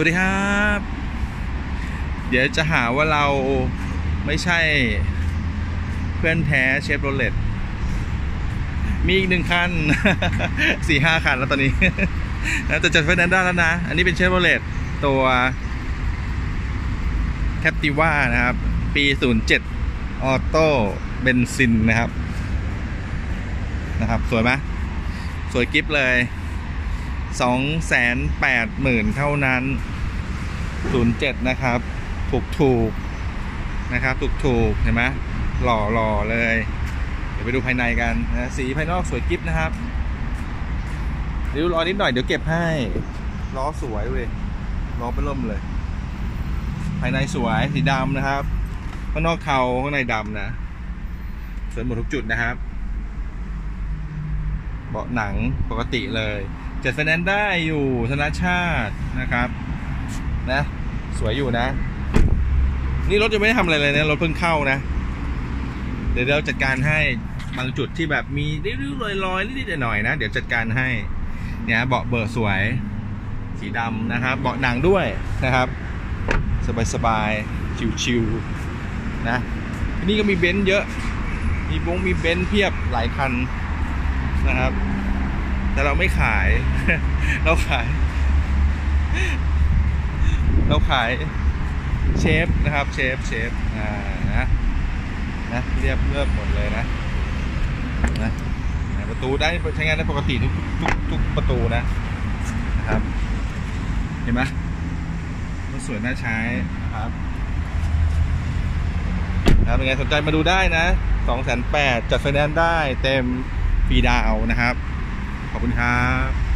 สวัสดีครับ เดี๋ยวจะหาว่าเราไม่ใช่เพื่อนแท้เชฟโรเลตมีอีกหนึ่งคันสี่ห้าคันแล้วตอนนี้นะจะจัดไฟแนนซ์ได้แล้วนะ อันนี้เป็นเชฟโรเลตตัวแคปติวานะครับ ปี 07 ออโต้เบนซินนะครับ นะครับ สวยไหมสวยกิฟเลย สองแสนแปดหมื่นเท่านั้นศูนย์เจ็ดนะครับ ถูกถูกนะครับ ถูกถูกเห็นไหมหล่อหล่อเลย เดี๋ยวไปดูภายในกันนะสีภายนอกสวยกิฟนะครับเดี๋ยวรอนิดหน่อยเดี๋ยวเก็บให้ล้อสวยเว้ยล้อเป็นล่มเลย ภายในสวยสีดำนะครับข้างนอกเทาข้างในดำนะสวยหมดทุกจุดนะครับ เบาะหนังปกติเลย จัดไฟแนนซ์ได้อยู่ธนาชาตินะครับนะสวยอยู่นะ นี่รถยังไม่ได้ทำอะไรเลยนะรถเพิ่งเข้านะ เดี๋ยวเราจัดการให้บางจุดที่แบบมีริ้วๆลอยๆนิดๆหน่อยๆนะ เดี๋ยวจัดการให้เนี่ยเบาะเบอร์สวย สีดำนะครับ เบาะหนังด้วยนะครับ สบายๆชิวๆนะที่นี่ก็มีเบนซ์เยอะ มีบงมีเบนซ์เพียบหลายคันนะครับ แต่เราไม่ขาย เราขาย เราขายเชฟนะครับ เชฟเชฟอ่านะนะเรียบเรียบหมดเลยนะนะประตูได้ใช้งานได้ปกติทุกทุกทุกประตูนะนะครับ เห็นไหมมันสวยน่าใช้นะครับนะครับเป็นไงสนใจมาดูได้นะสองแสนแปดจัดไฟแนนซ์ได้เต็มฟรีดาวนะครับ ขอบคุณครับ